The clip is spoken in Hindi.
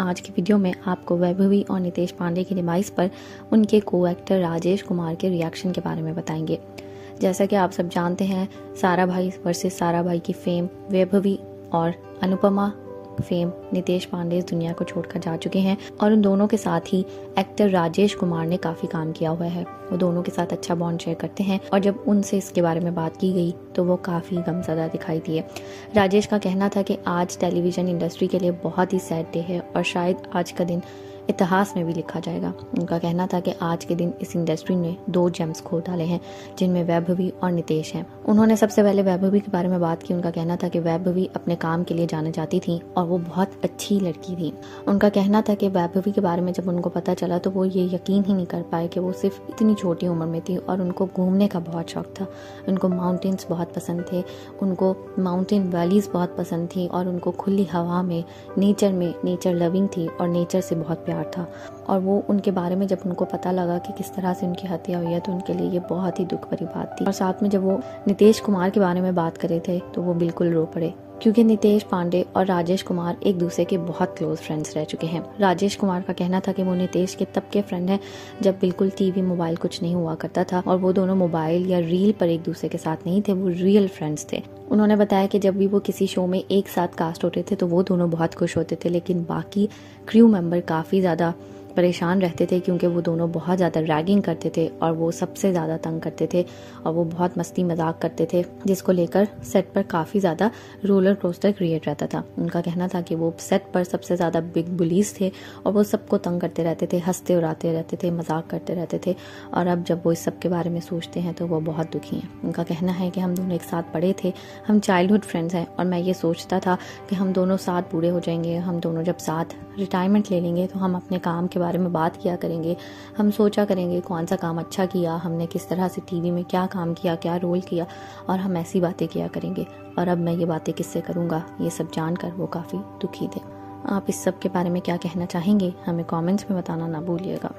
आज की वीडियो में आपको वैभवी और नितेश पांडे की डिवाइस पर उनके को एक्टर राजेश कुमार के रिएक्शन के बारे में बताएँगे। जैसा कि आप सब जानते हैं, सारा भाई वर्सेज सारा भाई की फेम वैभवी और अनुपमा फेम नितेश पांडे इस दुनिया को छोड़कर जा चुके हैं और उन दोनों के साथ ही एक्टर राजेश कुमार ने काफ़ी काम किया हुआ है। वो दोनों के साथ अच्छा बॉन्ड शेयर करते हैं और जब उनसे इसके बारे में बात की गई तो वो काफ़ी गमजदा दिखाई दिए। राजेश का कहना था कि आज टेलीविज़न इंडस्ट्री के लिए बहुत ही सैड डे है और शायद आज का दिन इतिहास में भी लिखा जाएगा। उनका कहना था कि आज के दिन इस इंडस्ट्री ने दो जेम्स खो डाले हैं, जिनमें वैभवी और नितेश हैं। उन्होंने सबसे पहले वैभवी के बारे में बात की। उनका कहना था कि वैभवी अपने काम के लिए जाना जाती थी और वो बहुत अच्छी लड़की थी। उनका कहना था कि वैभवी के बारे में जब उनको पता चला तो वो ये यकीन ही नहीं कर पाए कि वो सिर्फ़ इतनी छोटी उम्र में थी और उनको घूमने का बहुत शौक था। उनको माउंटेन्स बहुत पसंद थे, उनको माउंटेन वैलीज बहुत पसंद थी और उनको खुली हवा में, नेचर में, नेचर लविंग थी और नेचर से बहुत प्यार था। और वो उनके बारे में जब उनको पता लगा कि किस तरह से उनकी हत्या हुई है तो उनके लिए ये बहुत ही दुख भरी बात थी। और साथ में जब वो नितेश कुमार के बारे में बात करे थे तो वो बिल्कुल रो पड़े। क्योंकि नितेश पांडे और राजेश कुमार एक दूसरे के बहुत क्लोज फ्रेंड्स रह चुके हैं। राजेश कुमार का कहना था कि वो नितेश के तब के फ्रेंड हैं, जब बिल्कुल टीवी मोबाइल कुछ नहीं हुआ करता था और वो दोनों मोबाइल या रील पर एक दूसरे के साथ नहीं थे, वो रियल फ्रेंड्स थे। उन्होंने बताया कि जब भी वो किसी शो में एक साथ कास्ट होते थे तो वो दोनों बहुत खुश होते थे, लेकिन बाकी क्रू मेंबर काफ़ी ज़्यादा परेशान रहते थे क्योंकि वो दोनों बहुत ज़्यादा रैगिंग करते थे और वो सबसे ज़्यादा तंग करते थे और वो बहुत मस्ती मज़ाक करते थे, जिसको लेकर सेट पर काफ़ी ज़्यादा रोलर कोस्टर क्रिएट रहता था। उनका कहना था कि वो सेट पर सबसे ज़्यादा बिग बुलीज थे और वो सबको तंग करते रहते थे, हँसते उड़ाते रहते थे, मज़ाक करते रहते थे और अब जब वो इस सब के बारे में सोचते हैं तो वो बहुत दुखी हैं। उनका कहना है कि हम दोनों एक साथ पढ़े थे, हम चाइल्डहुड फ्रेंड्स हैं और मैं ये सोचता था कि हम दोनों साथ बूढ़े हो जाएँगे, हम दोनों जब साथ रिटायरमेंट ले लेंगे तो हम अपने काम के बारे में बात किया करेंगे, हम सोचा करेंगे कौन सा काम अच्छा किया, हमने किस तरह से टीवी में क्या काम किया, क्या रोल किया, और हम ऐसी बातें किया करेंगे। और अब मैं ये बातें किससे करूँगा, ये सब जानकर वो काफ़ी दुखी थे। आप इस सब के बारे में क्या कहना चाहेंगे, हमें कॉमेंट्स में बताना ना भूलिएगा।